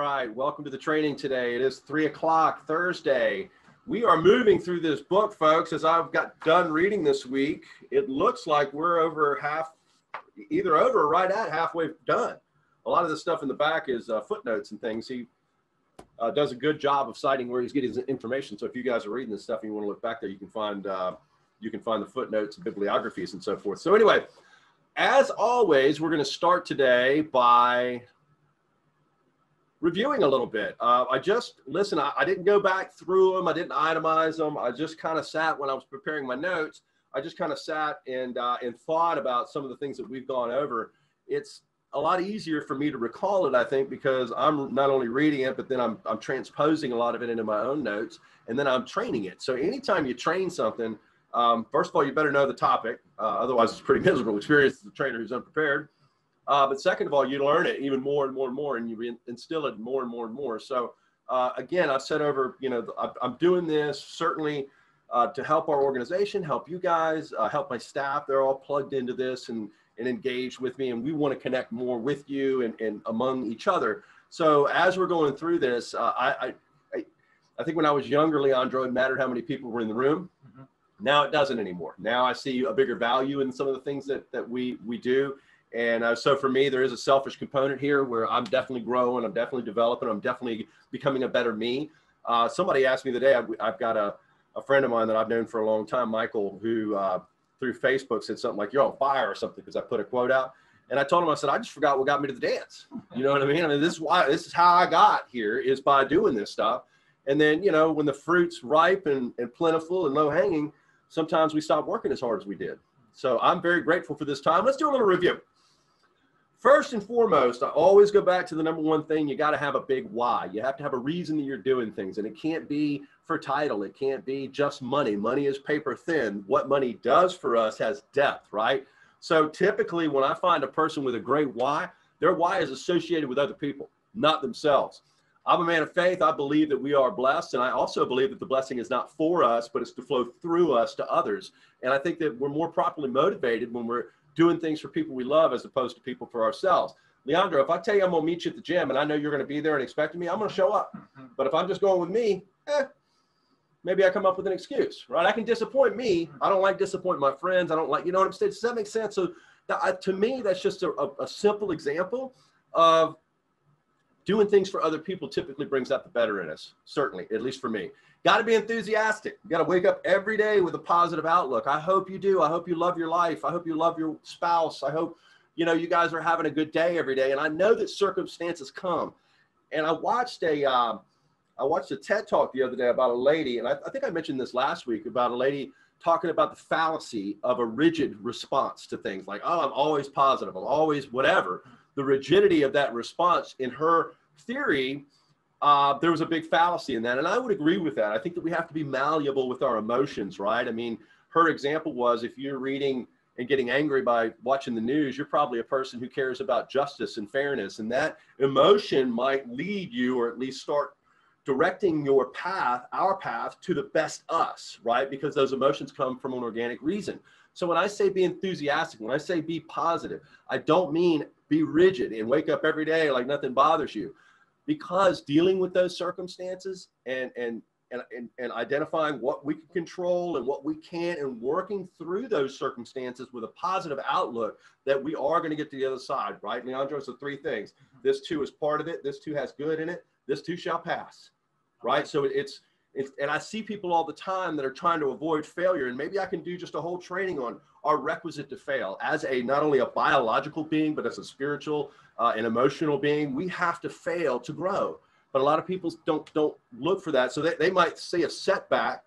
right, welcome to the training today. It is three o'clock Thursday. We are moving through this book, folks. As I've got done reading this week, it looks like we're over half, either over or right at halfway done. A lot of the stuff in the back is uh, footnotes and things. He uh, does a good job of citing where he's getting his information. So if you guys are reading this stuff and you want to look back there, you can find uh, you can find the footnotes bibliographies and so forth. So anyway, as always, we're going to start today by reviewing a little bit. Uh, I just listen. I, I, didn't go back through them. I didn't itemize them. I just kind of sat when I was preparing my notes. I just kind of sat and uh, and thought about some of the things that we've gone over. It's a lot easier for me to recall it, I think, because I'm not only reading it, but then I'm I'm transposing a lot of it into my own notes, and then I'm training it. So anytime you train something, um, first of all, you better know the topic. Uh, otherwise, it's a pretty miserable experience as a trainer who's unprepared. Uh, but second of all, you learn it even more and more and more, and you instill it more and more and more. So uh, again, I've said over, you know, I'm doing this certainly uh, to help our organization, help you guys, uh, help my staff. They're all plugged into this and, and engaged with me, and we want to connect more with you and, and among each other. So as we're going through this, uh, I, I, I think when I was younger, Leandro, it mattered how many people were in the room. Mm-hmm. Now it doesn't anymore. Now I see a bigger value in some of the things that, that we, we do and uh, so for me, there is a selfish component here where I'm definitely growing, I'm definitely developing, I'm definitely becoming a better me. Uh, somebody asked me today, I've, I've got a, a, friend of mine that I've known for a long time, Michael, who uh, through Facebook said something like, You're on fire or something because I put a quote out. And I told him, I said, I just forgot what got me to the dance. You know what I mean? I mean, this is why, this is how I got here is by doing this stuff. And then, you know, when the fruit's ripe and, and plentiful and low hanging, sometimes we stop working as hard as we did. So I'm very grateful for this time. Let's do a little review. First and foremost, I always go back to the number one thing you got to have a big why. You have to have a reason that you're doing things, and it can't be for title, it can't be just money. Money is paper thin. What money does for us has depth, right? So typically, when I find a person with a great why, their why is associated with other people, not themselves. I'm a man of faith. I believe that we are blessed. And I also believe that the blessing is not for us, but it's to flow through us to others. And I think that we're more properly motivated when we're doing things for people we love as opposed to people for ourselves. Leandro, if I tell you I'm gonna meet you at the gym and I know you're gonna be there and expecting me, I'm gonna show up. Mm-hmm. But if I'm just going with me, eh, maybe I come up with an excuse, right? I can disappoint me. I don't like disappointing my friends. I don't like, you know what I'm saying? Does that make sense? So that, to me, that's just a, a simple example of doing things for other people typically brings out the better in us, certainly, at least for me. Got to be enthusiastic. You got to wake up every day with a positive outlook. I hope you do. I hope you love your life. I hope you love your spouse. I hope, you know, you guys are having a good day every day. And I know that circumstances come. And I watched a, um, I watched a TED talk the other day about a lady, and I, I think I mentioned this last week about a lady talking about the fallacy of a rigid response to things like, oh, I'm always positive, I'm always whatever. The rigidity of that response in her theory uh, there was a big fallacy in that. And I would agree with that. I think that we have to be malleable with our emotions, right? I mean, her example was if you're reading and getting angry by watching the news, you're probably a person who cares about justice and fairness. And that emotion might lead you, or at least start directing your path, our path, to the best us, right? Because those emotions come from an organic reason. So when I say be enthusiastic, when I say be positive, I don't mean be rigid and wake up every day like nothing bothers you because dealing with those circumstances and and and, and, and identifying what we can control and what we can't and working through those circumstances with a positive outlook that we are going to get to the other side right leandro so three things mm-hmm. this too is part of it this too has good in it this too shall pass right so it's it's, and I see people all the time that are trying to avoid failure. And maybe I can do just a whole training on our requisite to fail as a not only a biological being, but as a spiritual uh, and emotional being. We have to fail to grow. But a lot of people don't don't look for that. So they, they might see a setback,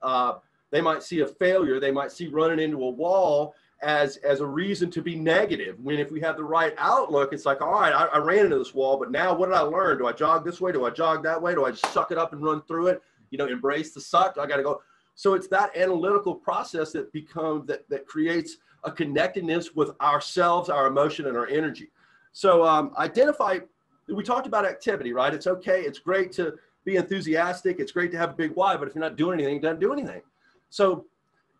uh, they might see a failure, they might see running into a wall as as a reason to be negative. When if we have the right outlook, it's like, all right, I, I ran into this wall, but now what did I learn? Do I jog this way? Do I jog that way? Do I just suck it up and run through it? you know, embrace the suck. I got to go. So it's that analytical process that becomes that that creates a connectedness with ourselves, our emotion, and our energy. So um, identify. We talked about activity, right? It's okay. It's great to be enthusiastic. It's great to have a big why, but if you're not doing anything, it doesn't do anything. So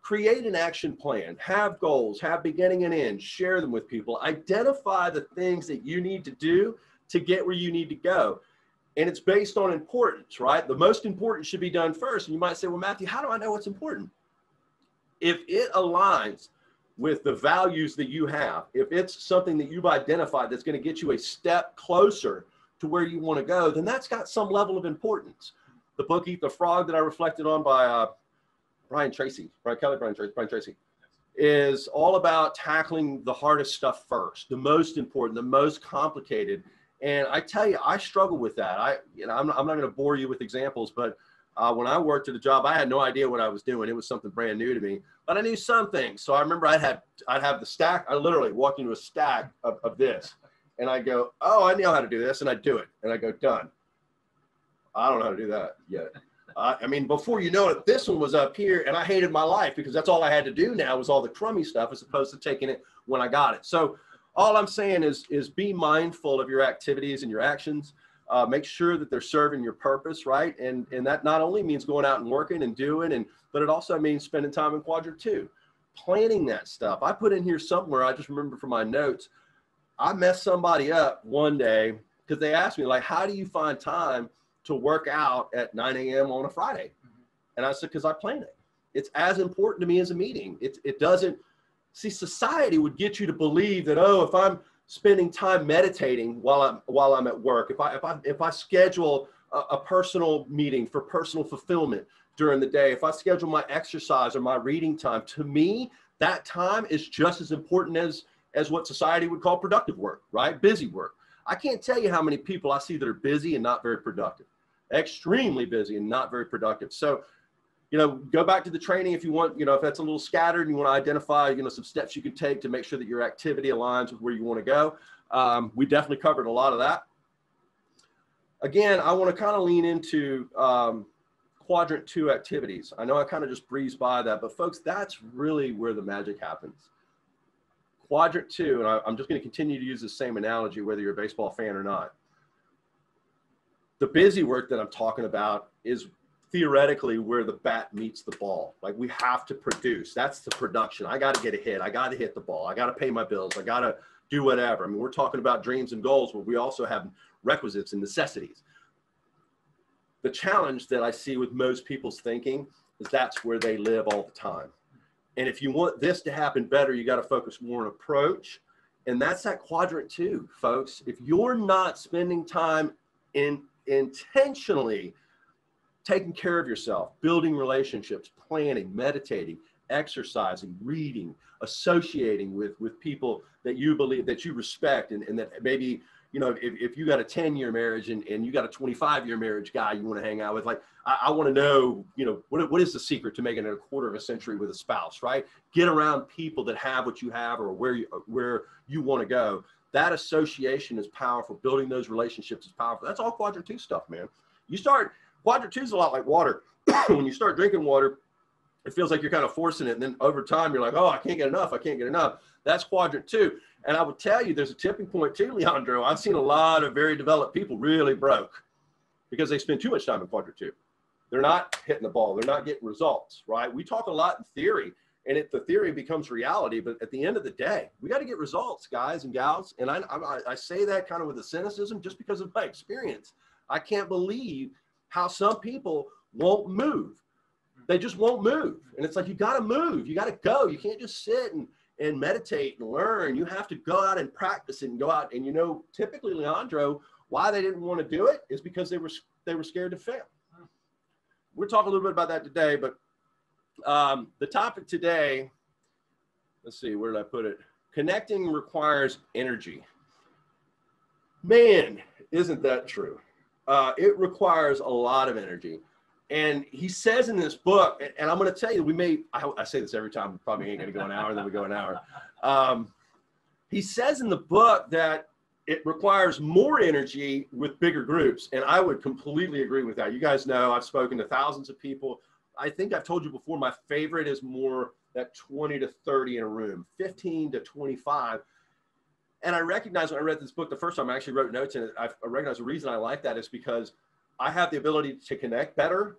create an action plan, have goals, have beginning and end, share them with people, identify the things that you need to do to get where you need to go and it's based on importance, right? The most important should be done first. And you might say, well, Matthew, how do I know what's important? If it aligns with the values that you have, if it's something that you've identified that's going to get you a step closer to where you want to go, then that's got some level of importance. The book Eat the Frog that I reflected on by uh, Brian Tracy, Brian Kelly, Brian Tracy, Brian Tracy, is all about tackling the hardest stuff first, the most important, the most complicated. And I tell you, I struggle with that. I, you know, I'm not, I'm not going to bore you with examples, but uh, when I worked at a job, I had no idea what I was doing. It was something brand new to me, but I knew something. So I remember I'd have, I'd have the stack. I literally walked into a stack of, of this and I go, oh, I know how to do this. And I do it and I go, done. I don't know how to do that yet. Uh, I mean, before you know it, this one was up here, and I hated my life because that's all I had to do now was all the crummy stuff, as opposed to taking it when I got it. So, all I'm saying is, is be mindful of your activities and your actions. Uh, make sure that they're serving your purpose, right? And and that not only means going out and working and doing, and but it also means spending time in quadrant two, planning that stuff. I put in here somewhere. I just remember from my notes. I messed somebody up one day because they asked me like, "How do you find time?" to work out at 9 a.m. on a Friday. Mm-hmm. And I said, because I plan it. It's as important to me as a meeting. It, it doesn't, see, society would get you to believe that, oh, if I'm spending time meditating while I'm, while I'm at work, if I, if I, if I schedule a, a personal meeting for personal fulfillment during the day, if I schedule my exercise or my reading time, to me, that time is just as important as, as what society would call productive work, right? Busy work. I can't tell you how many people I see that are busy and not very productive extremely busy and not very productive. So, you know, go back to the training if you want, you know, if that's a little scattered and you want to identify, you know, some steps you can take to make sure that your activity aligns with where you want to go. Um, we definitely covered a lot of that. Again, I want to kind of lean into um, quadrant two activities. I know I kind of just breezed by that, but folks, that's really where the magic happens. Quadrant two, and I, I'm just going to continue to use the same analogy, whether you're a baseball fan or not the busy work that I'm talking about is theoretically where the bat meets the ball. Like we have to produce. That's the production. I got to get a hit. I got to hit the ball. I got to pay my bills. I got to do whatever. I mean, we're talking about dreams and goals, but we also have requisites and necessities. The challenge that I see with most people's thinking is that's where they live all the time. And if you want this to happen better, you got to focus more on approach. And that's that quadrant two, folks. If you're not spending time in intentionally taking care of yourself, building relationships, planning, meditating, exercising, reading, associating with, with people that you believe that you respect and, and that maybe, you know, if, if you got a 10 year marriage and, and you got a 25 year marriage guy you want to hang out with, like, I, I want to know, you know, what, what is the secret to making it a quarter of a century with a spouse, right? Get around people that have what you have or where you, where you want to go that association is powerful. Building those relationships is powerful. That's all quadrant two stuff, man. You start quadrant two is a lot like water. when you start drinking water, it feels like you're kind of forcing it. And then over time, you're like, oh, I can't get enough. I can't get enough. That's quadrant two. And I would tell you, there's a tipping point too, Leandro. I've seen a lot of very developed people really broke because they spend too much time in quadrant two. They're not hitting the ball. They're not getting results, right? We talk a lot in theory and it, the theory becomes reality. But at the end of the day, we got to get results, guys and gals. And I, I, I say that kind of with a cynicism just because of my experience. I can't believe how some people won't move. They just won't move. And it's like, you got to move. You got to go. You can't just sit and, and meditate and learn. You have to go out and practice it and go out. And, you know, typically, Leandro, why they didn't want to do it is because they were, they were scared to fail. We'll talk a little bit about that today, but um, the topic today, let's see, where did I put it? Connecting requires energy. Man, isn't that true? Uh, it requires a lot of energy. And he says in this book, and I'm going to tell you, we may, I, I say this every time, probably ain't going to go an hour, then we go an hour. Um, he says in the book that it requires more energy with bigger groups. And I would completely agree with that. You guys know I've spoken to thousands of people I think I've told you before, my favorite is more that 20 to 30 in a room, 15 to 25. And I recognize when I read this book the first time, I actually wrote notes in it. I recognize the reason I like that is because I have the ability to connect better,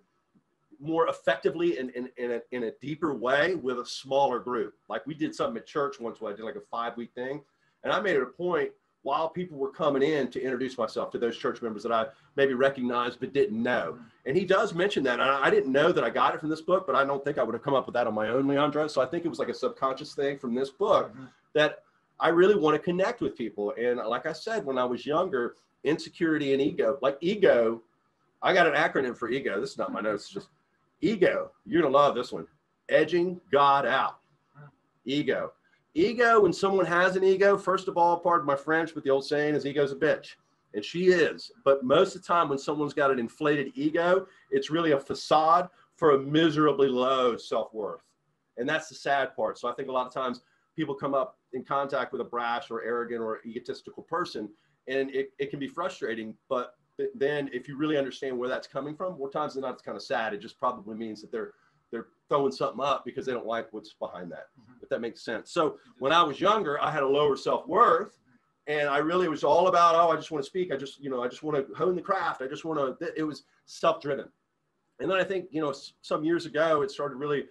more effectively, and in, in, a, in a deeper way with a smaller group. Like we did something at church once where I did like a five week thing. And I made it a point while people were coming in to introduce myself to those church members that I maybe recognized but didn't know. And he does mention that. And I didn't know that I got it from this book, but I don't think I would have come up with that on my own, Leandro. So I think it was like a subconscious thing from this book mm-hmm. that I really want to connect with people. And like I said, when I was younger, insecurity and ego, like ego, I got an acronym for ego. This is not my notes, just ego. You're going to love this one edging God out. Ego ego, when someone has an ego, first of all, pardon my French, but the old saying is ego's a bitch. And she is. But most of the time, when someone's got an inflated ego, it's really a facade for a miserably low self worth. And that's the sad part. So I think a lot of times people come up in contact with a brash or arrogant or egotistical person, and it, it can be frustrating. But then if you really understand where that's coming from, more times than not, it's kind of sad. It just probably means that they're they're throwing something up because they don't like what's behind that. Mm-hmm. If that makes sense. So when I was younger, I had a lower self worth, and I really was all about oh, I just want to speak. I just you know I just want to hone the craft. I just want to. It was self driven, and then I think you know some years ago it started really.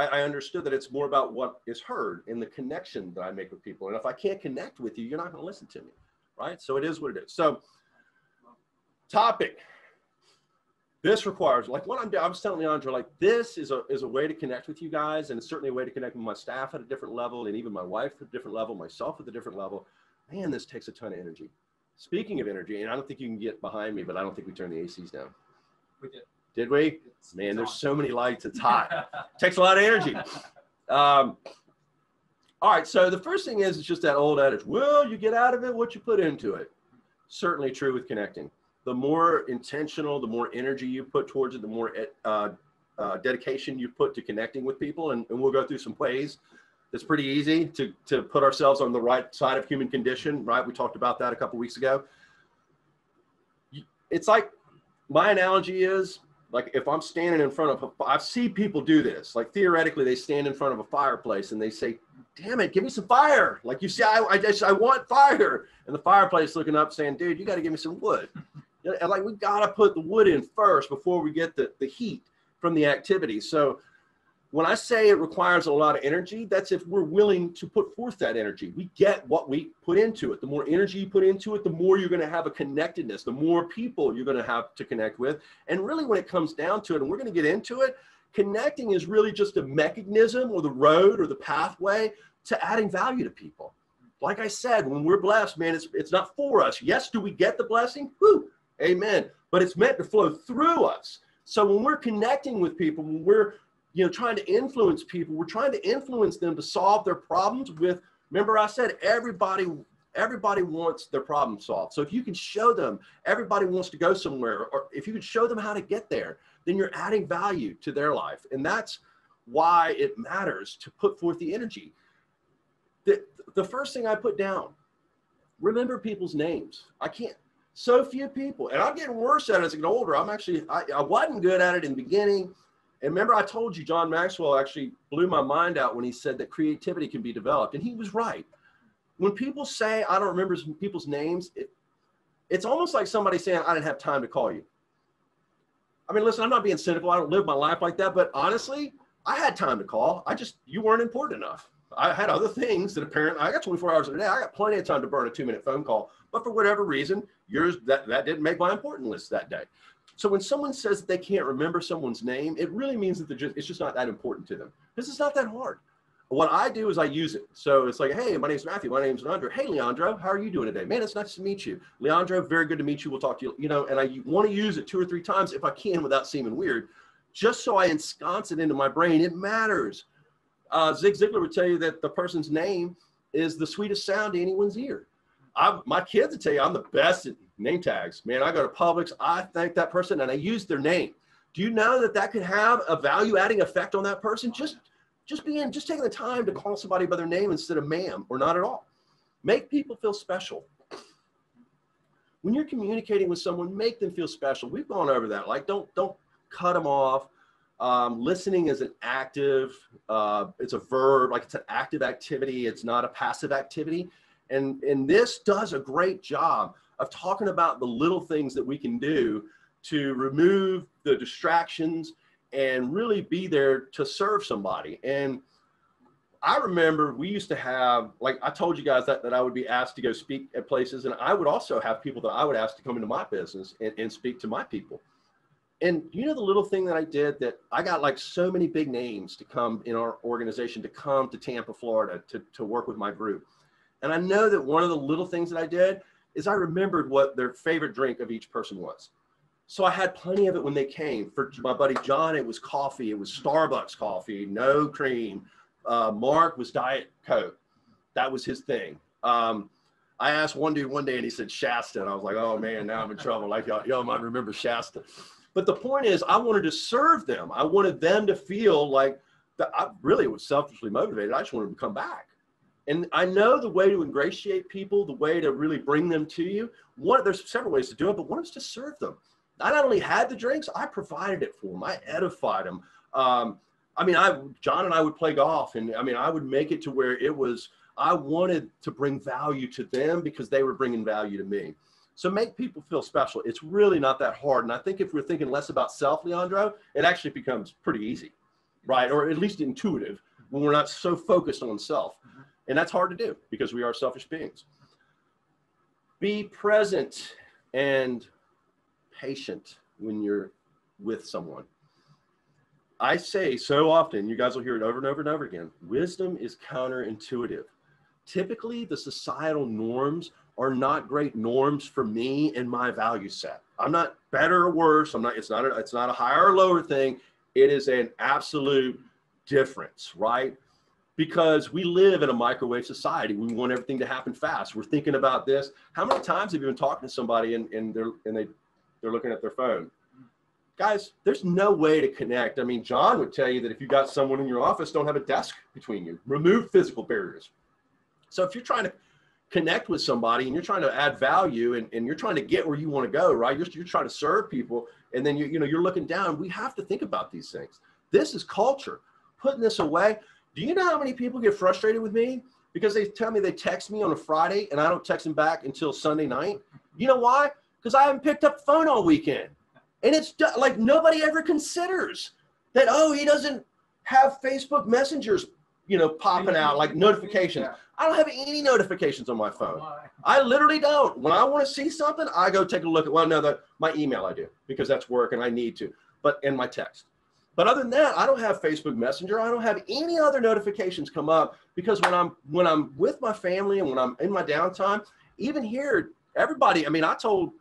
I, I understood that it's more about what is heard in the connection that I make with people, and if I can't connect with you, you're not going to listen to me, right? So it is what it is. So topic this requires like what I'm doing, I was telling Leandro, like this is a is a way to connect with you guys, and it's certainly a way to connect with my staff at a different level, and even my wife at a different level, myself at a different level. Man, this takes a ton of energy. Speaking of energy, and I don't think you can get behind me, but I don't think we turned the ACs down. We did. Did we? Man, there's so many lights. It's hot. takes a lot of energy. Um, all right. So the first thing is, it's just that old adage. Well, you get out of it what you put into it. Certainly true with connecting the more intentional, the more energy you put towards it, the more uh, uh, dedication you put to connecting with people. And, and we'll go through some ways. It's pretty easy to, to put ourselves on the right side of human condition, right? We talked about that a couple weeks ago. It's like my analogy is like if I'm standing in front of, a, I see people do this. Like theoretically, they stand in front of a fireplace and they say, "Damn it, give me some fire!" Like you see, I, I just I want fire, and the fireplace looking up saying, "Dude, you got to give me some wood." and like we got to put the wood in first before we get the, the heat from the activity. So when I say it requires a lot of energy, that's if we're willing to put forth that energy. We get what we put into it. The more energy you put into it, the more you're going to have a connectedness, the more people you're going to have to connect with. And really, when it comes down to it, and we're going to get into it, connecting is really just a mechanism or the road or the pathway to adding value to people. Like I said, when we're blessed, man, it's, it's not for us. Yes, do we get the blessing? Woo, Amen. But it's meant to flow through us. So when we're connecting with people, when we're you know trying to influence people, we're trying to influence them to solve their problems with remember I said everybody everybody wants their problem solved. So if you can show them everybody wants to go somewhere or if you can show them how to get there, then you're adding value to their life. And that's why it matters to put forth the energy. The, the first thing I put down, remember people's names. I can't so few people, and I'm getting worse at it as I get older. I'm actually, I, I wasn't good at it in the beginning. And remember, I told you John Maxwell actually blew my mind out when he said that creativity can be developed. And he was right. When people say, I don't remember people's names, it, it's almost like somebody saying, I didn't have time to call you. I mean, listen, I'm not being cynical. I don't live my life like that. But honestly, I had time to call. I just, you weren't important enough. I had other things that apparently I got 24 hours a day. I got plenty of time to burn a two minute phone call. But for whatever reason, yours that, that didn't make my important list that day. So when someone says that they can't remember someone's name, it really means that just, it's just not that important to them. This is not that hard. What I do is I use it. So it's like, hey, my name's Matthew. My name's Leandro. Hey, Leandro, how are you doing today? Man, it's nice to meet you. Leandro, very good to meet you. We'll talk to you. You know, and I want to use it two or three times if I can without seeming weird, just so I ensconce it into my brain. It matters. Uh, Zig Ziglar would tell you that the person's name is the sweetest sound to anyone's ear. I, my kids would tell you I'm the best at name tags. Man, I go to Publix, I thank that person, and I use their name. Do you know that that could have a value-adding effect on that person? Just, just being, just taking the time to call somebody by their name instead of ma'am or not at all. Make people feel special. When you're communicating with someone, make them feel special. We've gone over that. Like, don't don't cut them off. Um, listening is an active, uh, it's a verb, like it's an active activity. It's not a passive activity. And, and this does a great job of talking about the little things that we can do to remove the distractions and really be there to serve somebody. And I remember we used to have, like I told you guys that, that I would be asked to go speak at places, and I would also have people that I would ask to come into my business and, and speak to my people. And you know the little thing that I did that I got like so many big names to come in our organization to come to Tampa, Florida to, to work with my group. And I know that one of the little things that I did is I remembered what their favorite drink of each person was. So I had plenty of it when they came. For my buddy John, it was coffee. It was Starbucks coffee, no cream. Uh, Mark was Diet Coke. That was his thing. Um, I asked one dude one day and he said Shasta. And I was like, oh man, now I'm in trouble. Like y'all, y'all might remember Shasta. But the point is, I wanted to serve them. I wanted them to feel like that I really was selfishly motivated. I just wanted to come back. And I know the way to ingratiate people, the way to really bring them to you. One, there's several ways to do it, but one is to serve them. I not only had the drinks, I provided it for them. I edified them. Um, I mean, I John and I would play golf, and I mean, I would make it to where it was. I wanted to bring value to them because they were bringing value to me. So make people feel special. It's really not that hard. And I think if we're thinking less about self, Leandro, it actually becomes pretty easy, right? Or at least intuitive when we're not so focused on self. And that's hard to do because we are selfish beings. Be present and patient when you're with someone. I say so often, you guys will hear it over and over and over again wisdom is counterintuitive. Typically, the societal norms are not great norms for me and my value set. I'm not better or worse. I'm not, it's not, a, it's not a higher or lower thing. It is an absolute difference, right? Because we live in a microwave society. We want everything to happen fast. We're thinking about this. How many times have you been talking to somebody and, and they're, and they they're looking at their phone. Guys, there's no way to connect. I mean, John would tell you that if you got someone in your office, don't have a desk between you. Remove physical barriers. So if you're trying to connect with somebody and you're trying to add value and, and you're trying to get where you want to go, right? You're, you're trying to serve people and then you, you know, you're looking down. We have to think about these things. This is culture. Putting this away. Do you know how many people get frustrated with me because they tell me they text me on a Friday and I don't text them back until Sunday night? You know why? because I haven't picked up the phone all weekend. And it's like nobody ever considers that, oh, he doesn't have Facebook messengers, you know, popping out like notifications. I don't have any notifications on my phone. I literally don't. When I want to see something, I go take a look at, well, no, the, my email I do because that's work and I need to, but in my text. But other than that, I don't have Facebook Messenger. I don't have any other notifications come up because when I'm when I'm with my family and when I'm in my downtime, even here, everybody. I mean, I told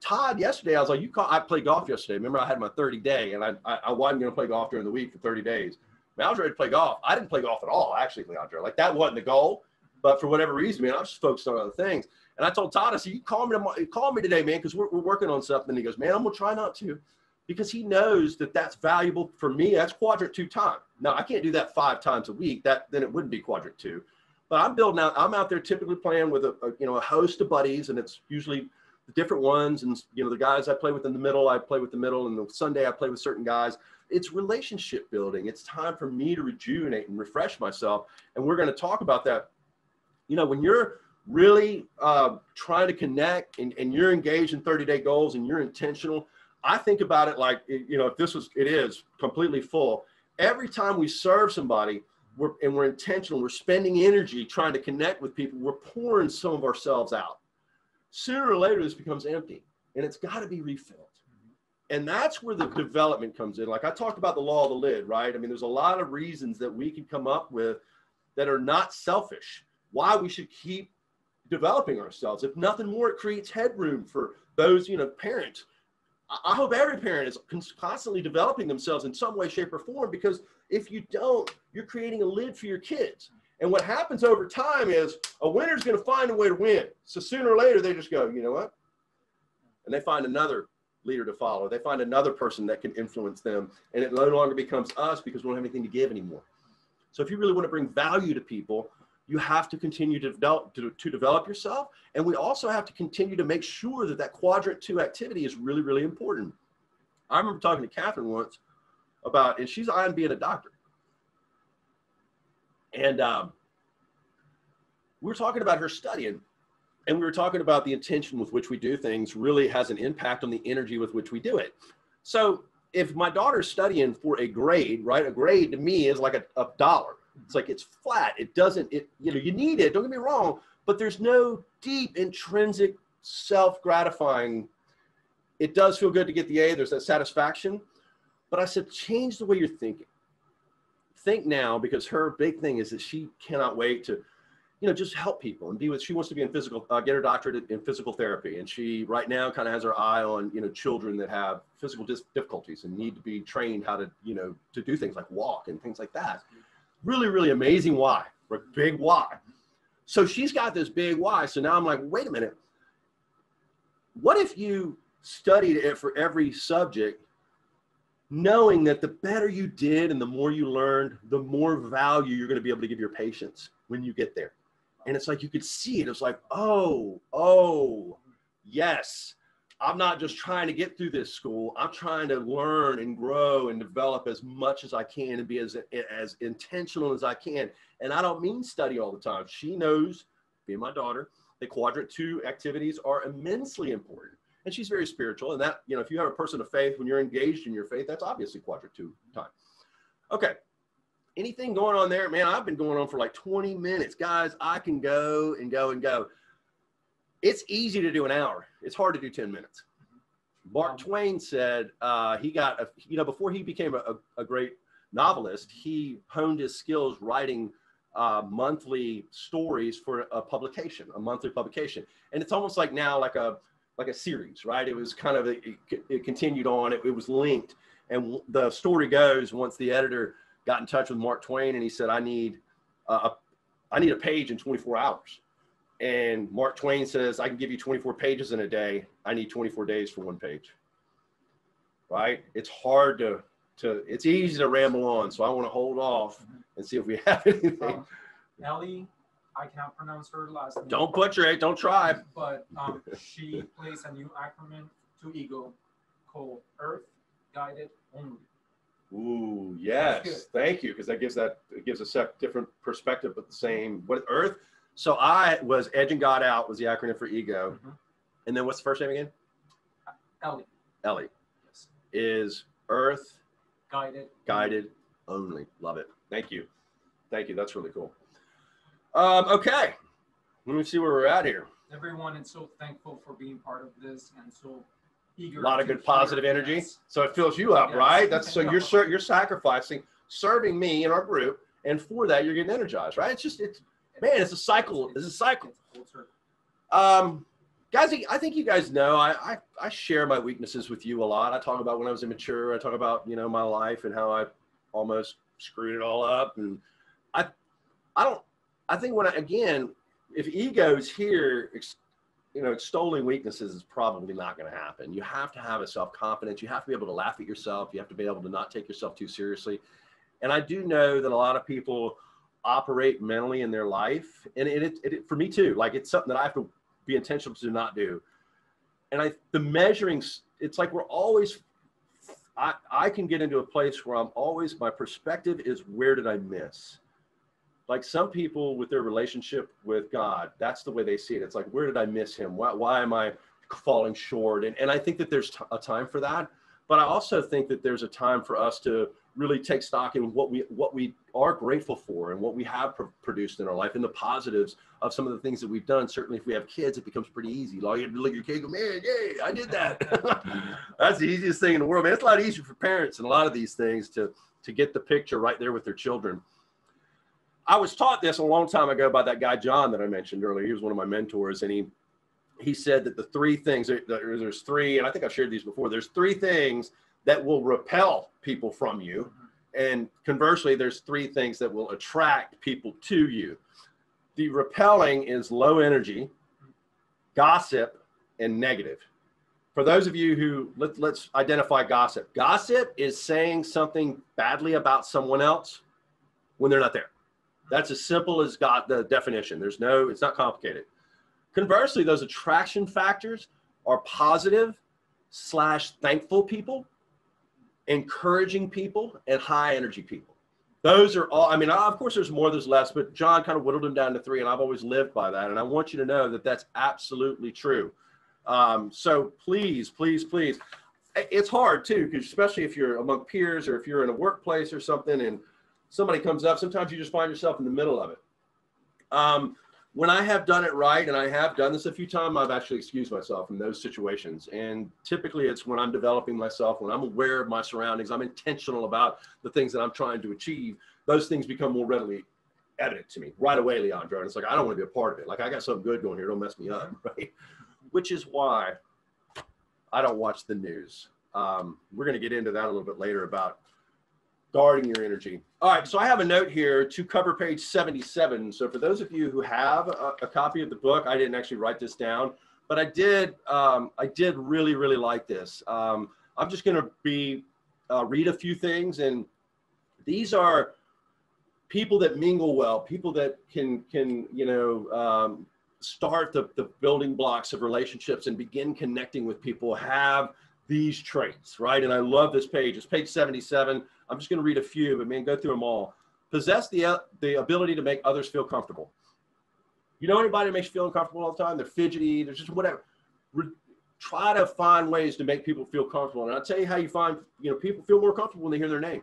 Todd yesterday, I was like, you call, I played golf yesterday. Remember I had my 30 day and I, I, I wasn't going to play golf during the week for 30 days. I, mean, I was ready to play golf. I didn't play golf at all, actually, Leandro. Like that wasn't the goal. But for whatever reason, man, I was just focused on other things. And I told Todd, I said, you call me, tomorrow, call me today, man, because we're, we're working on something. And he goes, man, I'm going to try not to because he knows that that's valuable for me. That's quadrant two time. Now I can't do that five times a week. That then it wouldn't be quadrant two. But I'm building out. I'm out there typically playing with a, a you know a host of buddies, and it's usually the different ones and you know the guys i play with in the middle i play with the middle and the sunday i play with certain guys it's relationship building it's time for me to rejuvenate and refresh myself and we're going to talk about that you know when you're really uh, trying to connect and, and you're engaged in 30 day goals and you're intentional i think about it like you know if this was it is completely full every time we serve somebody we're, and we're intentional we're spending energy trying to connect with people we're pouring some of ourselves out sooner or later this becomes empty and it's got to be refilled. And that's where the development comes in. Like I talked about the law of the lid, right? I mean, there's a lot of reasons that we can come up with that are not selfish, why we should keep developing ourselves. If nothing more, it creates headroom for those, you know, parents. I hope every parent is constantly developing themselves in some way, shape, or form because if you don't, you're creating a lid for your kids. And what happens over time is a winner's going to find a way to win. So sooner or later, they just go, you know what? And they find another leader to follow. They find another person that can influence them. And it no longer becomes us because we don't have anything to give anymore. So if you really want to bring value to people, you have to continue to develop, to, to develop yourself. And we also have to continue to make sure that that quadrant two activity is really, really important. I remember talking to Catherine once about, and she's on being a doctor. And um, we were talking about her studying, and we were talking about the intention with which we do things really has an impact on the energy with which we do it. So if my daughter's studying for a grade, right, a grade to me is like a, a dollar. It's like it's flat. It doesn't. It you know you need it. Don't get me wrong, but there's no deep intrinsic self gratifying. It does feel good to get the A. There's that satisfaction, but I said change the way you're thinking. Think now because her big thing is that she cannot wait to you know, just help people and be with. She wants to be in physical, uh, get her doctorate in physical therapy, and she right now kind of has her eye on you know children that have physical difficulties and need to be trained how to you know to do things like walk and things like that. Really, really amazing why, big why. So she's got this big why. So now I'm like, wait a minute. What if you studied it for every subject knowing that the better you did and the more you learned, the more value you're going to be able to give your patients when you get there and it's like you could see it. It was like, oh, oh, yes. I'm not just trying to get through this school. I'm trying to learn and grow and develop as much as I can and be as as intentional as I can. And I don't mean study all the time. She knows, being my daughter, that quadrant two activities are immensely important. And she's very spiritual. And that, you know, if you have a person of faith, when you're engaged in your faith, that's obviously quadrant two time. Okay anything going on there, man, I've been going on for like 20 minutes. Guys, I can go and go and go. It's easy to do an hour. It's hard to do 10 minutes. Mark Twain said uh, he got, a, you know, before he became a, a, great novelist, he honed his skills writing uh, monthly stories for a publication, a monthly publication. And it's almost like now like a, like a series, right? It was kind of, a, it, it continued on, it, it was linked. And the story goes once the editor got in touch with Mark Twain and he said, I need a, I need a page in 24 hours. And Mark Twain says, I can give you 24 pages in a day. I need 24 days for one page. Right? It's hard to, to it's easy to ramble on. So I want to hold off and see if we have anything. Um, Ellie, I cannot pronounce her last name. Don't butcher it. Don't try. But um, she plays a new acronym to Ego called Earth Guided Only. Ooh, yes. Thank you. Because that gives that it gives a sec, different perspective, but the same. What Earth? So I was edging God out was the acronym for ego. Mm-hmm. And then what's the first name again? Ellie. Ellie. Yes. Is Earth guided. Guided only. Love it. Thank you. Thank you. That's really cool. Um, okay. Let me see where we're at here. Everyone is so thankful for being part of this and so eager. a lot of good positive energy. Yes. So it fills you up, yes. right? That's so you're you're sacrificing, serving me in our group, and for that you're getting energized, right? It's just it's man, it's a cycle. It's a cycle. Um, guys, I think you guys know I, I I share my weaknesses with you a lot. I talk about when I was immature. I talk about you know my life and how I almost screwed it all up, and I I don't. I think when I again, if ego's here you know, extolling weaknesses is probably not going to happen. You have to have a self confidence. You have to be able to laugh at yourself. You have to be able to not take yourself too seriously. And I do know that a lot of people operate mentally in their life, and it, it, it for me too. Like it's something that I have to be intentional to not do. And I, the measuring, it's like we're always. I, I can get into a place where I'm always my perspective is where did I miss? like some people with their relationship with God, that's the way they see it. It's like, where did I miss him? Why, why am I falling short? And, and I think that there's t- a time for that. But I also think that there's a time for us to really take stock in what we what we are grateful for and what we have pr- produced in our life and the positives of some of the things that we've done. Certainly, if we have kids, it becomes pretty easy. All you look at your kid, go, man, yay, I did that. That's the easiest thing in the world. Man, it's a lot easier for parents and a lot of these things to to get the picture right there with their children. I was taught this a long time ago by that guy John that I mentioned earlier. He was one of my mentors, and he he said that the three things there's three, and I think I've shared these before. There's three things that will repel people from you, and conversely, there's three things that will attract people to you. The repelling is low energy, gossip, and negative. For those of you who let, let's identify gossip. Gossip is saying something badly about someone else when they're not there. That's as simple as got the definition. There's no, it's not complicated. Conversely, those attraction factors are positive slash thankful people, encouraging people, and high energy people. Those are all, I mean, of course, there's more, there's less, but John kind of whittled them down to three, and I've always lived by that. And I want you to know that that's absolutely true. Um, so please, please, please, it's hard too, because especially if you're among peers or if you're in a workplace or something, and somebody comes up, sometimes you just find yourself in the middle of it. Um, when I have done it right, and I have done this a few times, I've actually excused myself in those situations. And typically it's when I'm developing myself, when I'm aware of my surroundings, I'm intentional about the things that I'm trying to achieve, those things become more readily evident to me right away, Leandro. And it's like, I don't want to be a part of it. Like, I got something good going here. Don't mess me up. Right. Which is why I don't watch the news. Um, we're going to get into that a little bit later about guarding your energy. All right, so I have a note here to cover page 77. So for those of you who have a, a copy of the book, I didn't actually write this down, but I did. Um, I did really, really like this. Um, I'm just going to be uh, read a few things, and these are people that mingle well, people that can can you know um, start the, the building blocks of relationships and begin connecting with people have these traits, right? And I love this page. It's page 77. I'm just going to read a few, but man, go through them all. Possess the, uh, the ability to make others feel comfortable. You know anybody that makes you feel uncomfortable all the time? They're fidgety, they're just whatever. Re- try to find ways to make people feel comfortable. And I'll tell you how you find, you know, people feel more comfortable when they hear their name.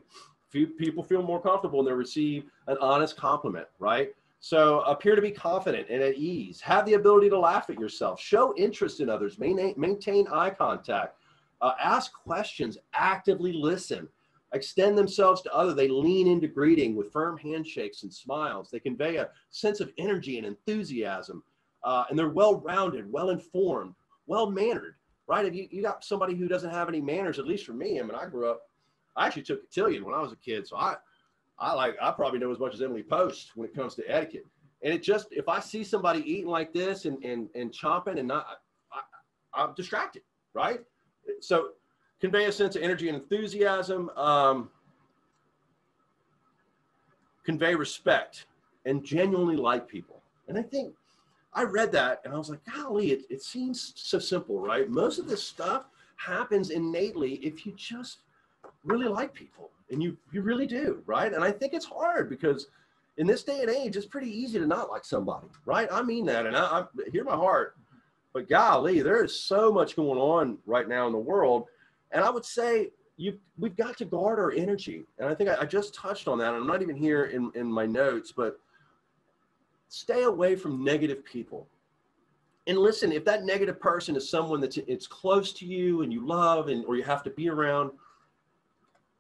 Few People feel more comfortable when they receive an honest compliment, right? So appear to be confident and at ease. Have the ability to laugh at yourself. Show interest in others. Maintain, maintain eye contact. Uh, ask questions. Actively listen extend themselves to others. They lean into greeting with firm handshakes and smiles. They convey a sense of energy and enthusiasm. Uh, and they're well rounded, well informed, well mannered, right? If you, you got somebody who doesn't have any manners, at least for me, I mean, I grew up, I actually took cotillion when I was a kid. So I, I like, I probably know as much as Emily Post when it comes to etiquette. And it just, if I see somebody eating like this and, and, and chomping and not, I, I'm distracted, right? So convey a sense of energy and enthusiasm, um, convey respect, and genuinely like people. And I think I read that and I was like, golly, it, it seems so simple, right? Most of this stuff happens innately if you just really like people and you you really do, right? And I think it's hard because in this day and age, it's pretty easy to not like somebody, right? I mean that, and I, I hear my heart. But golly, there is so much going on right now in the world and I would say you we've got to guard our energy. And I think I, I just touched on that. I'm not even here in, in my notes, but stay away from negative people. And listen, if that negative person is someone that's it's close to you and you love and or you have to be around,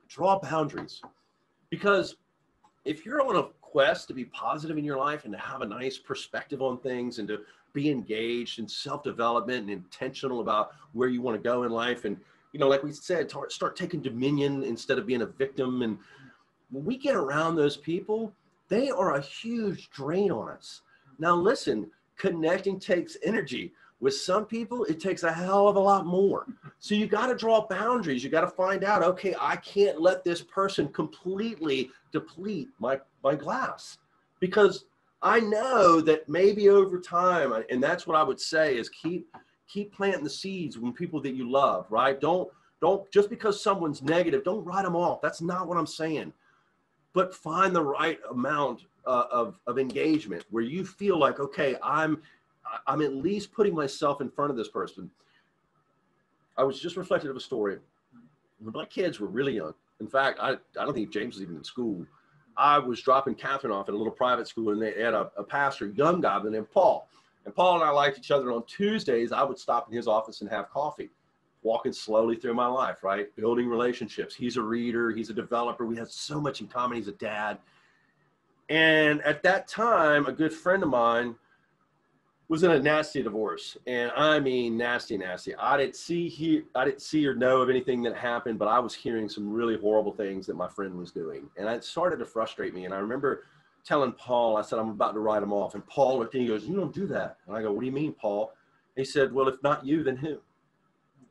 draw boundaries. Because if you're on a quest to be positive in your life and to have a nice perspective on things and to be engaged in self-development and intentional about where you want to go in life and you know, like we said, start taking dominion instead of being a victim. And when we get around those people, they are a huge drain on us. Now, listen, connecting takes energy. With some people, it takes a hell of a lot more. So you got to draw boundaries. You got to find out, okay, I can't let this person completely deplete my, my glass because I know that maybe over time, and that's what I would say is keep keep planting the seeds when people that you love, right? Don't don't just because someone's negative, don't write them off. That's not what I'm saying. But find the right amount uh, of of engagement where you feel like, okay, I'm I'm at least putting myself in front of this person. I was just reflecting of a story when my kids were really young. In fact, I, I don't think James was even in school. I was dropping Catherine off at a little private school, and they had a, a pastor, young guy by the named Paul. And Paul and I liked each other. And on Tuesdays, I would stop in his office and have coffee, walking slowly through my life, right? Building relationships. He's a reader, he's a developer. We had so much in common. He's a dad. And at that time, a good friend of mine was in a nasty divorce. And I mean nasty, nasty. I didn't see he I didn't see or know of anything that happened, but I was hearing some really horrible things that my friend was doing. And it started to frustrate me. And I remember telling Paul, I said, I'm about to write him off. And Paul looked at me and goes, You don't do that. And I go, What do you mean, Paul? He said, Well, if not you, then who?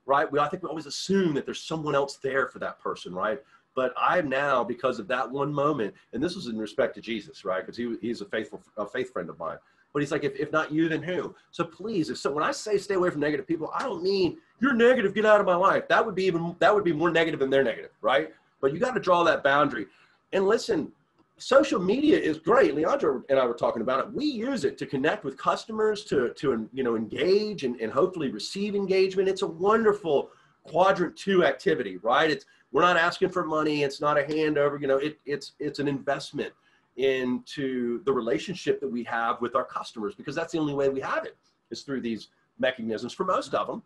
Right? We, I think we always assume that there's someone else there for that person, right? But I'm now, because of that one moment, and this was in respect to Jesus, right? Because he, he's a faithful, a faith friend of mine. But he's like, if, if not you, then who? So please, if so, when I say stay away from negative people, I don't mean you're negative, get out of my life. That would be even that would be more negative than they're negative, right? But you got to draw that boundary. And listen, social media is great. Leandro and I were talking about it. We use it to connect with customers, to, to you know, engage and, and hopefully receive engagement. It's a wonderful quadrant two activity, right? It's We're not asking for money. It's not a handover. You know, it, it's it's an investment into the relationship that we have with our customers because that's the only way we have it is through these mechanisms for most of them.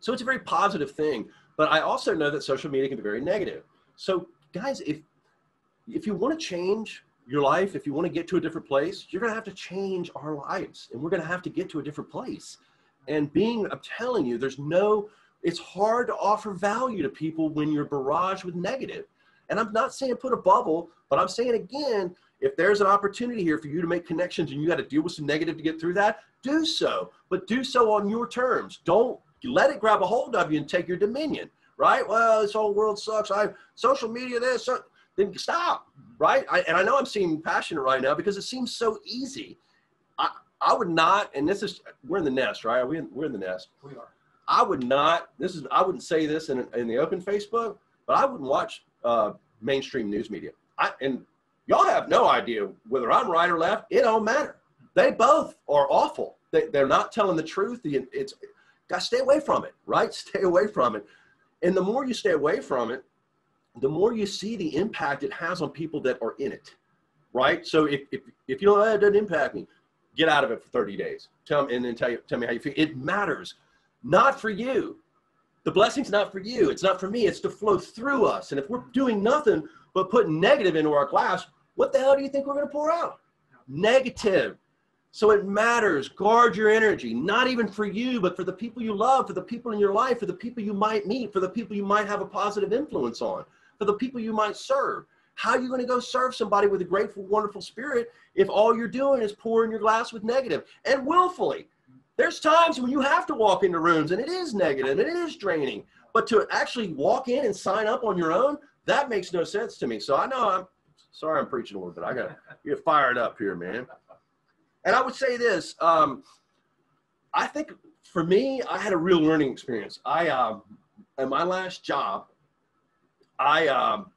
So it's a very positive thing. But I also know that social media can be very negative. So guys, if if you want to change your life, if you want to get to a different place, you're going to have to change our lives and we're going to have to get to a different place. And being, I'm telling you, there's no, it's hard to offer value to people when you're barraged with negative. And I'm not saying put a bubble, but I'm saying again, if there's an opportunity here for you to make connections and you got to deal with some negative to get through that, do so, but do so on your terms. Don't let it grab a hold of you and take your dominion, right? Well, this whole world sucks. I social media this, so, then stop, right? I, and I know I'm seeming passionate right now because it seems so easy. I, I would not, and this is, we're in the nest, right? Are we in, we're in the nest. We are. I would not, this is, I wouldn't say this in, in the open Facebook, but I wouldn't watch uh, mainstream news media. I, and y'all have no idea whether I'm right or left. It don't matter. They both are awful. They, they're not telling the truth. It's, to stay away from it, right? Stay away from it. And the more you stay away from it, the more you see the impact it has on people that are in it, right? So if, if, if you know, that oh, doesn't impact me, get out of it for 30 days. Tell me, and then tell, you, tell me how you feel. It matters. Not for you. The blessing's not for you. It's not for me. It's to flow through us. And if we're doing nothing but putting negative into our glass, what the hell do you think we're going to pour out? Negative. So it matters. Guard your energy, not even for you, but for the people you love, for the people in your life, for the people you might meet, for the people you might have a positive influence on, for the people you might serve. How are you going to go serve somebody with a grateful, wonderful spirit if all you're doing is pouring your glass with negative and willfully? There's times when you have to walk into rooms and it is negative and it is draining. But to actually walk in and sign up on your own, that makes no sense to me. So I know I'm sorry I'm preaching a little bit. I got to get fired up here, man. And I would say this um, I think for me, I had a real learning experience. I, um, in my last job, I, um,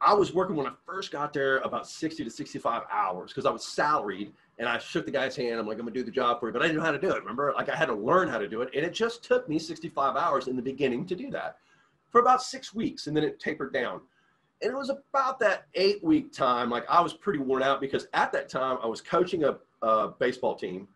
I was working when I first got there about 60 to 65 hours because I was salaried and I shook the guy's hand. I'm like, I'm gonna do the job for you, but I didn't know how to do it. Remember, like I had to learn how to do it. And it just took me 65 hours in the beginning to do that for about six weeks. And then it tapered down. And it was about that eight week time. Like I was pretty worn out because at that time I was coaching a, a baseball team.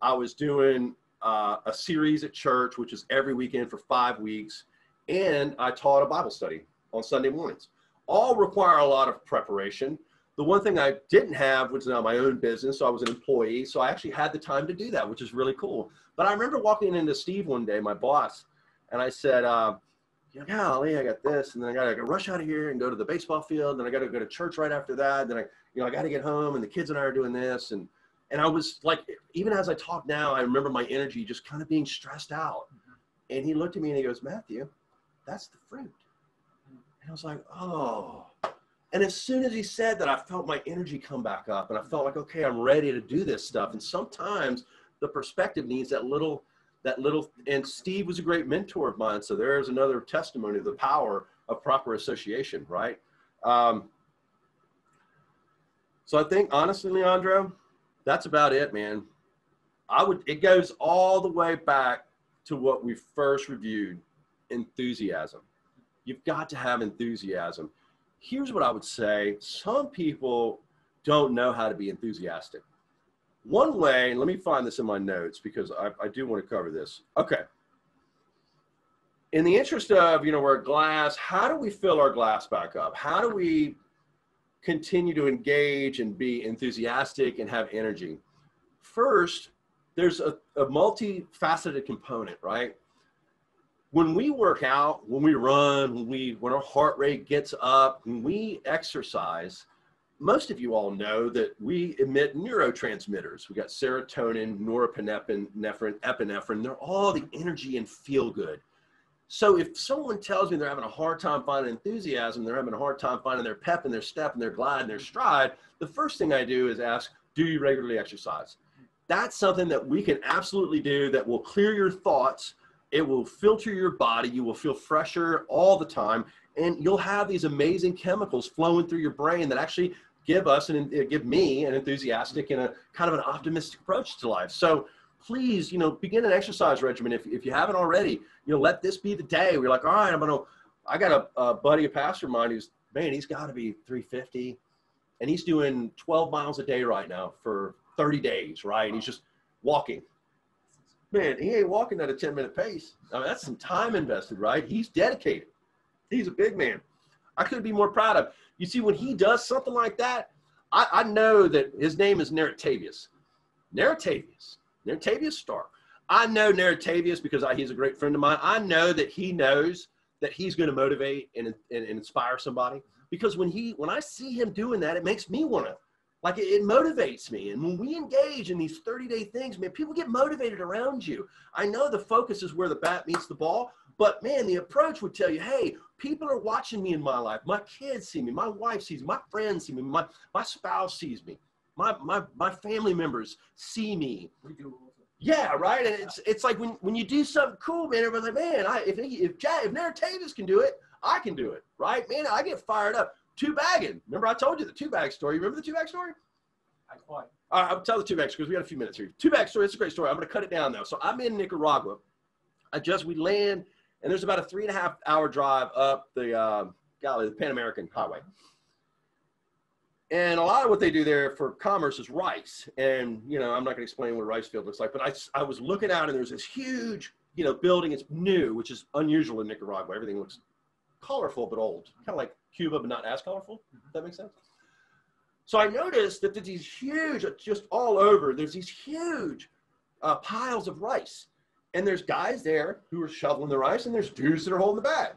I was doing uh, a series at church, which is every weekend for five weeks. And I taught a Bible study on Sunday mornings all require a lot of preparation. The one thing I didn't have was now my own business, so I was an employee, so I actually had the time to do that, which is really cool. But I remember walking into Steve one day, my boss, and I said, uh, golly, I got this, and then I got to rush out of here and go to the baseball field, and I got to go to church right after that. Then I, you know, I got to get home, and the kids and I are doing this, and and I was like, even as I talk now, I remember my energy just kind of being stressed out. And he looked at me and he goes, Matthew, that's the fruit. And I was like, oh. And as soon as he said that, I felt my energy come back up and I felt like, okay, I'm ready to do this stuff. And sometimes the perspective needs that little, that little, and Steve was a great mentor of mine. So there's another testimony of the power of proper association, right? Um, so I think honestly, Leandro, that's about it, man. I would, it goes all the way back to what we first reviewed enthusiasm. You've got to have enthusiasm. Here's what I would say some people don't know how to be enthusiastic. One way, let me find this in my notes because I, I do want to cover this. Okay. In the interest of, you know, we're glass, how do we fill our glass back up? How do we continue to engage and be enthusiastic and have energy? First, there's a, a multifaceted component, right? When we work out, when we run, when we when our heart rate gets up, when we exercise, most of you all know that we emit neurotransmitters. We got serotonin, norepinephrine, epinephrine. They're all the energy and feel good. So if someone tells me they're having a hard time finding enthusiasm, they're having a hard time finding their pep and their step and their glide and their stride, the first thing I do is ask, do you regularly exercise? That's something that we can absolutely do that will clear your thoughts it will filter your body. You will feel fresher all the time. And you'll have these amazing chemicals flowing through your brain that actually give us and uh, give me an enthusiastic and a kind of an optimistic approach to life. So please, you know, begin an exercise regimen if, if you haven't already. You know, let this be the day you're like, all right, I'm gonna I got a, a buddy, a pastor of mine who's, man, he's got to be 350 and he's doing 12 miles a day right now for 30 days, right? And he's just walking. Man, he ain't walking at a 10 minute pace. I mean, that's some time invested, right? He's dedicated. He's a big man. I couldn't be more proud of. You see, when he does something like that, I, I know that his name is Narratavius. Narratavius, Narratavius Stark. I know Narratavius because I, he's a great friend of mine. I know that he knows that he's going to motivate and, and, and inspire somebody because when he when I see him doing that, it makes me want to like it, it, motivates me. And when we engage in these 30 day things, man, people get motivated around you. I know the focus is where the bat meets the ball, but man, the approach would tell you, hey, people are watching me in my life. My kids see me, my wife sees me, my friends see me, my, my spouse sees me, my, my, my family members see me. Yeah, right. And it's it's like when, when you do something cool, man, everybody's like, man, I, if if Jack, if Narratavis can do it, I can do it, right? Man, I get fired up. Two bagging. Remember, I told you the two bag story. You Remember the two bag story? I quite. All right, I'll tell the two bags because we got a few minutes here. Two bag story. It's a great story. I'm going to cut it down though. So I'm in Nicaragua. I just we land, and there's about a three and a half hour drive up the uh, golly the Pan American Highway. And a lot of what they do there for commerce is rice. And you know, I'm not going to explain what a rice field looks like, but I I was looking out and there's this huge you know building. It's new, which is unusual in Nicaragua. Everything looks colorful but old, kind of like Cuba, but not as colorful. If that makes sense. So I noticed that there's these huge, just all over, there's these huge uh, piles of rice. And there's guys there who are shoveling the rice, and there's dudes that are holding the bag.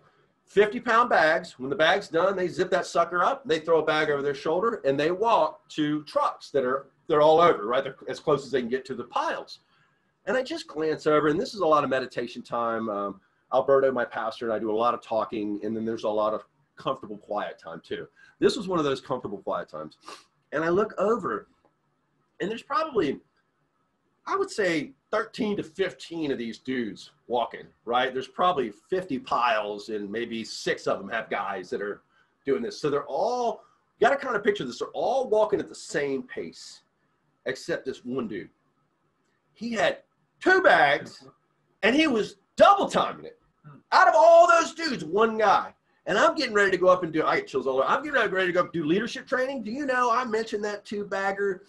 50 pound bags. When the bag's done, they zip that sucker up, they throw a bag over their shoulder, and they walk to trucks that are they're all over, right? They're as close as they can get to the piles. And I just glance over, and this is a lot of meditation time. Um, Alberto, my pastor, and I do a lot of talking, and then there's a lot of comfortable quiet time too. This was one of those comfortable quiet times. And I look over, and there's probably, I would say, 13 to 15 of these dudes walking, right? There's probably 50 piles, and maybe six of them have guys that are doing this. So they're all, you got to kind of picture this, they're all walking at the same pace, except this one dude. He had two bags, and he was double timing it. Out of all those dudes, one guy. And I'm getting ready to go up and do, I get chills all over. I'm getting ready to go up do leadership training. Do you know I mentioned that two bagger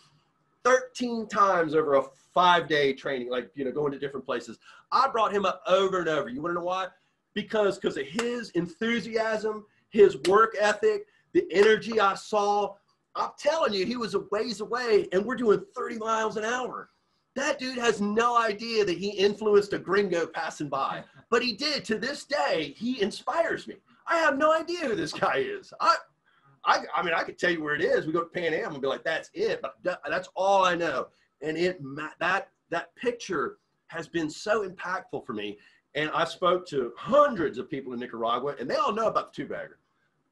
13 times over a five day training, like, you know, going to different places. I brought him up over and over. You want to know why? Because, because of his enthusiasm, his work ethic, the energy I saw. I'm telling you, he was a ways away and we're doing 30 miles an hour. That dude has no idea that he influenced a gringo passing by, but he did. To this day, he inspires me. I have no idea who this guy is. I, I, I mean, I could tell you where it is. We go to Pan Am and be like, "That's it," but that's all I know. And it that that picture has been so impactful for me. And I spoke to hundreds of people in Nicaragua, and they all know about the two bagger.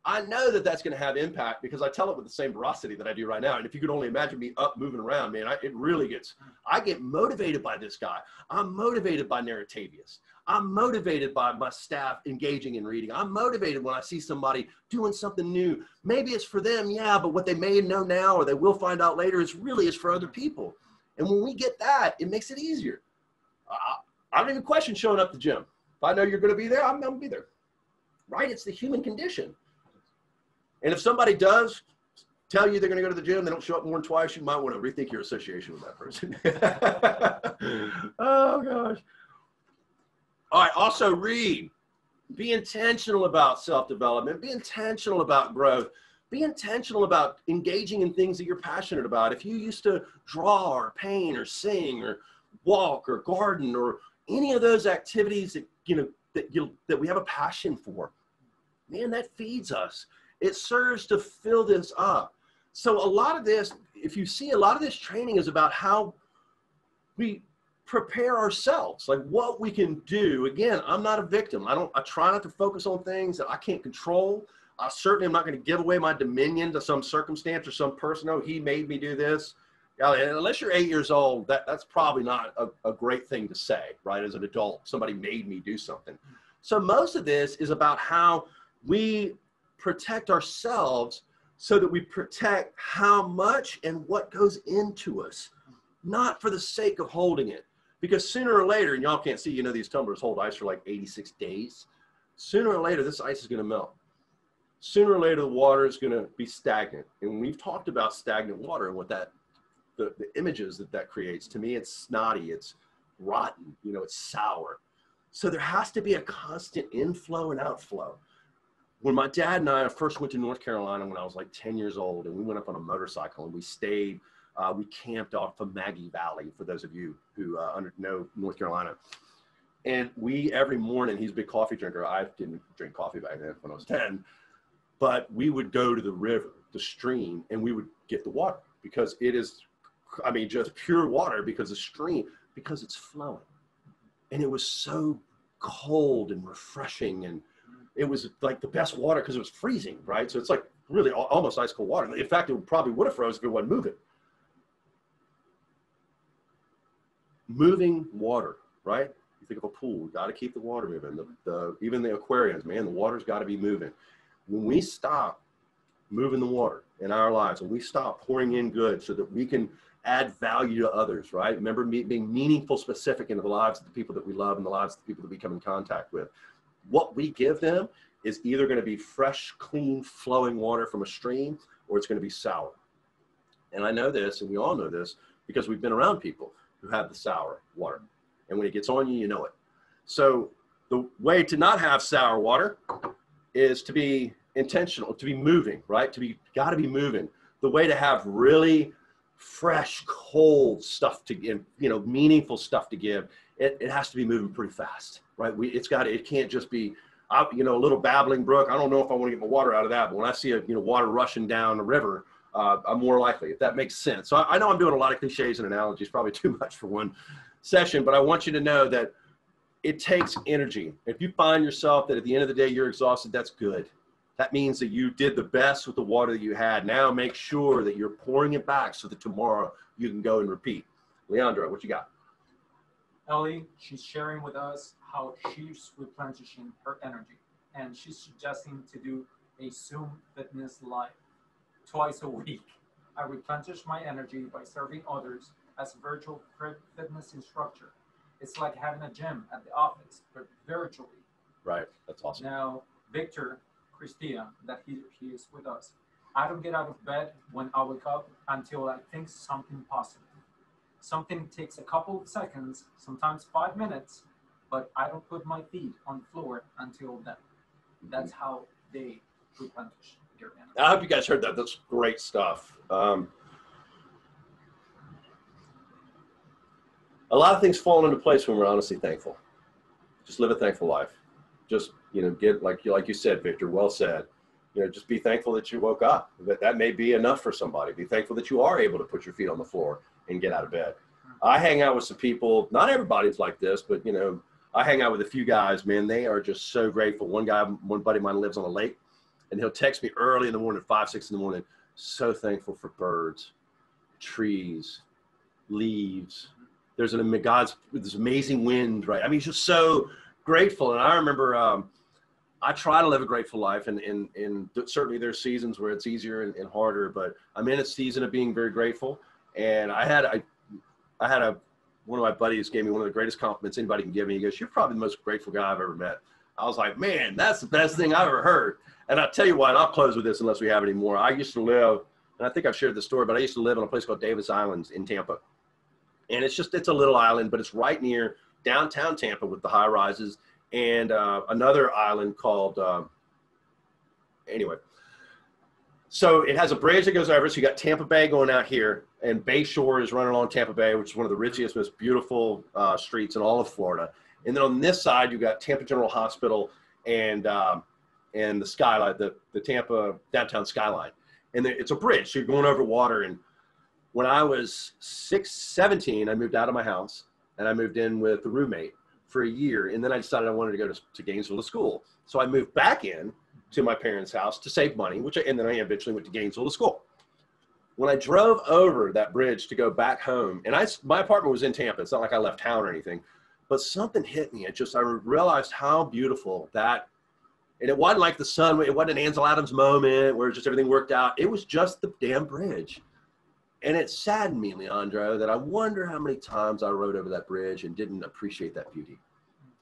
I know that that's going to have impact because I tell it with the same veracity that I do right now. And if you could only imagine me up moving around, man, I, it really gets, I get motivated by this guy. I'm motivated by Narratavius. I'm motivated by my staff engaging in reading. I'm motivated when I see somebody doing something new. Maybe it's for them, yeah, but what they may know now or they will find out later is really is for other people. And when we get that, it makes it easier. I, I don't even question showing up to the gym. If I know you're going to be there, I'm, I'm going to be there. Right? It's the human condition. And if somebody does tell you they're going to go to the gym, they don't show up more than twice, you might want to rethink your association with that person. oh, gosh. All right, also read. Be intentional about self development, be intentional about growth. Be intentional about engaging in things that you're passionate about. If you used to draw or paint or sing or walk or garden or any of those activities that you know that you that we have a passion for, man, that feeds us. It serves to fill this up. So a lot of this, if you see a lot of this training is about how we prepare ourselves, like what we can do. Again, I'm not a victim. I don't I try not to focus on things that I can't control. I certainly am not going to give away my dominion to some circumstance or some person. Oh, he made me do this. Unless you're eight years old, that, that's probably not a, a great thing to say, right? As an adult, somebody made me do something. So most of this is about how we protect ourselves so that we protect how much and what goes into us, not for the sake of holding it. Because sooner or later, and y'all can't see, you know, these tumblers hold ice for like 86 days. sooner or later this ice is going to melt. Sooner or later the water is going to be stagnant. And we've talked about stagnant water and what that the, the images that that creates. To me, it's snotty, it's rotten, you know, it's sour. So there has to be a constant inflow and outflow. When my dad and I first went to North Carolina when I was like 10 years old, and we went up on a motorcycle and we stayed, uh, we camped off of Maggie Valley, for those of you who uh, know North Carolina. And we, every morning, he's a big coffee drinker. I didn't drink coffee back then when I was 10, but we would go to the river, the stream, and we would get the water because it is, I mean, just pure water because the stream, because it's flowing and it was so cold and refreshing and it was like the best water because it was freezing right? So it's like really almost ice cold water. In fact it probably would have froze if it wasn't moving. Moving water right? You think of a pool got to keep the water moving. The, the even the aquariums man the water's got to be moving. When we stop moving the water in our lives when we stop pouring in good so that we can add value to others, right? Remember me, being meaningful, specific into the lives of the people that we love and the lives of the people that we come in contact with. What we give them is either going to be fresh, clean, flowing water from a stream or it's going to be sour. And I know this, and we all know this because we've been around people who have the sour water. And when it gets on you, you know it. So the way to not have sour water is to be intentional, to be moving, right? To be got to be moving. The way to have really fresh, cold stuff to give, you know, meaningful stuff to give, it, it has to be moving pretty fast, right? We, it's got, it can't just be, you know, a little babbling brook. I don't know if I want to get my water out of that, but when I see a, you know, water rushing down the river, uh, I'm more likely, if that makes sense. So I, I know I'm doing a lot of cliches and analogies, probably too much for one session, but I want you to know that it takes energy. If you find yourself that at the end of the day you're exhausted, that's good that means that you did the best with the water that you had. Now make sure that you're pouring it back so that tomorrow you can go and repeat. Leandro, what you got? Ellie, she's sharing with us how she's replenishing her energy. And she's suggesting to do a Zoom fitness live twice a week. I replenish my energy by serving others as a virtual fitness instructor. It's like having a gym at the office, but virtually. Right. That's awesome. Now, Victor Christia that he, he is with us. I don't get out of bed when I wake up until I think something positive. Something takes a couple of seconds, sometimes five minutes, but I don't put my feet on the floor until then. That's how they replenish their energy. I hope you guys heard that. That's great stuff. Um, a lot of things fall into place when we're honestly thankful. Just live a thankful life. Just you know, get like you like you said, Victor, well said. You know, just be thankful that you woke up. That that may be enough for somebody. Be thankful that you are able to put your feet on the floor and get out of bed. I hang out with some people. Not everybody's like this, but you know, I hang out with a few guys. Man, they are just so grateful. One guy, one buddy of mine lives on a lake, and he'll text me early in the morning, five, six in the morning. So thankful for birds, trees, leaves. There's an God's this amazing wind, right? I mean, he's just so grateful. And I remember um, I try to live a grateful life, and, and, and certainly there's seasons where it's easier and, and, harder. But I'm in a season of being very grateful, and I had I, I had a one of my buddies gave me one of the greatest compliments anybody can give me. He goes, "You're probably the most grateful guy I've ever met." I was like, "Man, that's the best thing I've ever heard." And I'll tell you what, I'll close with this unless we have any more. I used to live, and I think I've shared the story, but I used to live on a place called Davis Islands in Tampa, and it's just it's a little island, but it's right near downtown Tampa with the high rises and uh, another island called, um, anyway. So it has a bridge that goes over. So you got Tampa Bay going out here, and Bay Shore is running along Tampa Bay, which is one of the richest, most beautiful uh, streets in all of Florida. And then on this side, you've got Tampa General Hospital and um, and the skyline, the the Tampa downtown skyline. And it's a bridge, so you're going over water. And when I was six, 17, I moved out of my house and I moved in with a roommate for a year, and then I decided I wanted to go to, to Gainesville to school. So I moved back in to my parents' house to save money, which I, and then I eventually went to Gainesville to school. When I drove over that bridge to go back home, and I my apartment was in Tampa. It's not like I left town or anything, but something hit me. It just I realized how beautiful that, and it wasn't like the sun. It wasn't an Ansel Adams moment where just everything worked out. It was just the damn bridge and it saddened me, Leandro, that I wonder how many times I rode over that bridge and didn't appreciate that beauty.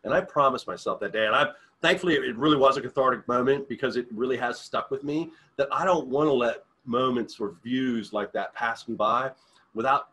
And I promised myself that day, and I've thankfully, it really was a cathartic moment because it really has stuck with me that I don't want to let moments or views like that pass me by without,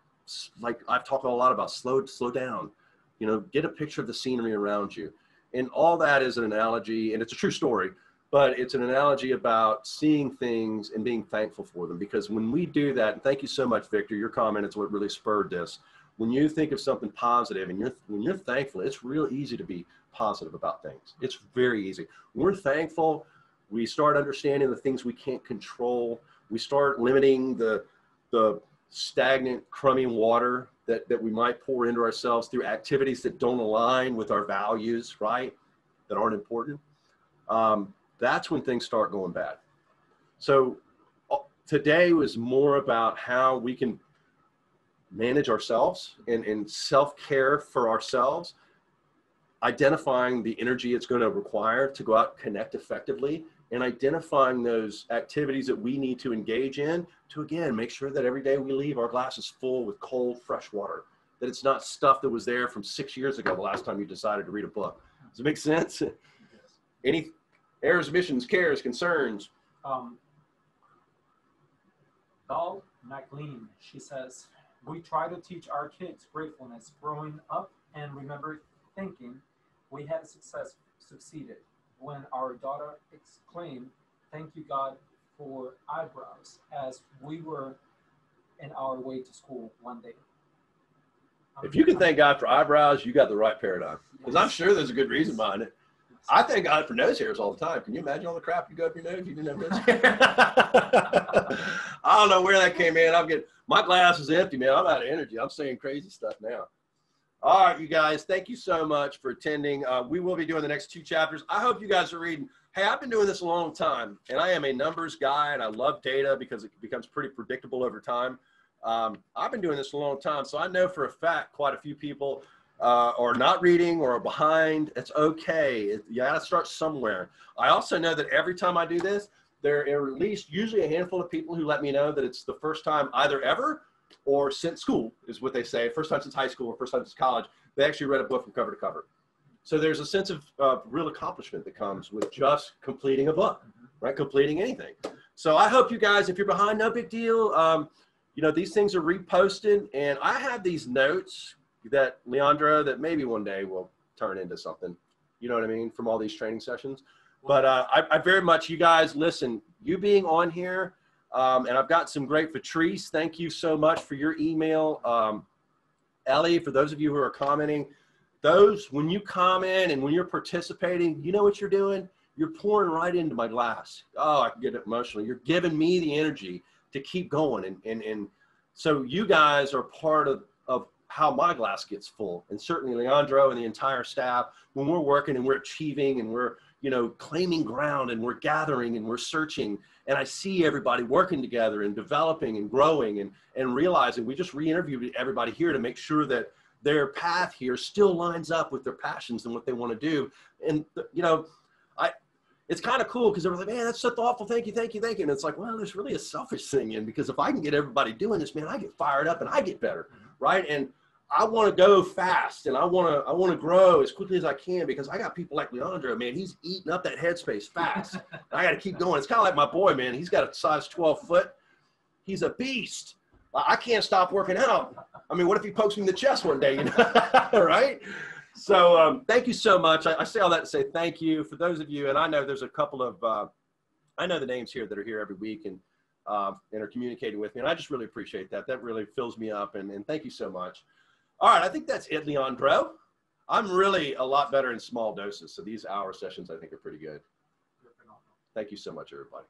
like I've talked a lot about, slow, slow down. You know, get a picture of the scenery around you. And all that is an analogy, and it's a true story, but it's an analogy about seeing things and being thankful for them. Because when we do that, and thank you so much, Victor, your comment is what really spurred this. When you think of something positive and you're when you're thankful, it's real easy to be positive about things. It's very easy. When we're thankful, we start understanding the things we can't control. We start limiting the the stagnant, crummy water that, that we might pour into ourselves through activities that don't align with our values, right? That aren't important. Um, that's when things start going bad. So uh, today was more about how we can manage ourselves and, and self-care for ourselves identifying the energy it's going to require to go out and connect effectively and identifying those activities that we need to engage in to again make sure that every day we leave our glass is full with cold fresh water that it's not stuff that was there from six years ago the last time you decided to read a book. Does it make sense? Yes. any errors omissions cares concerns? Um, Doll McLean, she says, we try to teach our kids gratefulness growing up and remember thinking we had success succeeded when our daughter exclaimed, Thank you, God, for eyebrows, as we were in our way to school one day. If you can thank God for eyebrows, you got the right paradigm. Because I'm sure there's a good reason behind it. I thank God for nose hairs all the time. Can you imagine all the crap you go up your nose if you didn't have nose hair? I don't know where that came in. I'm getting my glass is empty, man. I'm out of energy. I'm saying crazy stuff now. All right, you guys, thank you so much for attending. Uh, we will be doing the next two chapters. I hope you guys are reading. Hey, I've been doing this a long time, and I am a numbers guy, and I love data because it becomes pretty predictable over time. Um, I've been doing this a long time, so I know for a fact quite a few people uh, are not reading or are behind. It's okay. It, you got to start somewhere. I also know that every time I do this, there are at least usually a handful of people who let me know that it's the first time either ever or since school is what they say. First time since high school or first time since college, they actually read a book from cover to cover. So there's a sense of uh, real accomplishment that comes with just completing a book, right? Completing anything. So I hope you guys, if you're behind, no big deal. Um, you know, these things are reposted, and I have these notes that Leandro that maybe one day will turn into something. You know what I mean? From all these training sessions. But uh, I, I very much, you guys, listen. You being on here um, and I've got some great Patrice. Thank you so much for your email. Um, Ellie, for those of you who are commenting, those, when you comment and when you're participating, you know what you're doing? You're pouring right into my glass. Oh, I can get emotional. You're giving me the energy to keep going. And, and, and so you guys are part of, of how my glass gets full. And certainly Leandro and the entire staff, when we're working and we're achieving and we're, you know, claiming ground and we're gathering and we're searching and I see everybody working together and developing and growing and, and realizing we just re-interviewed everybody here to make sure that their path here still lines up with their passions and what they want to do. And, you know, I, it's kind of cool because they're like, man, that's so thoughtful. Thank you, thank you, thank you. And it's like, well, there's really a selfish thing in because if I can get everybody doing this, man, I get fired up and I get better, mm-hmm. right? And I want to go fast and I want to I want to grow as quickly as I can because I got people like Leandro, man. He's eating up that headspace fast. I got to keep going. It's kind of like my boy, man. He's got a size 12 foot. He's a beast. I can't stop working out. I mean, what if he pokes me in the chest one day? You know, right? So um, thank you so much. I, I, say all that to say thank you for those of you, and I know there's a couple of uh, I know the names here that are here every week and uh, and are communicating with me, and I just really appreciate that. That really fills me up, and, and thank you so much. All right, I think that's it, Leandro. I'm really a lot better in small doses, so these hour sessions I think are pretty good. Thank you so much, everybody.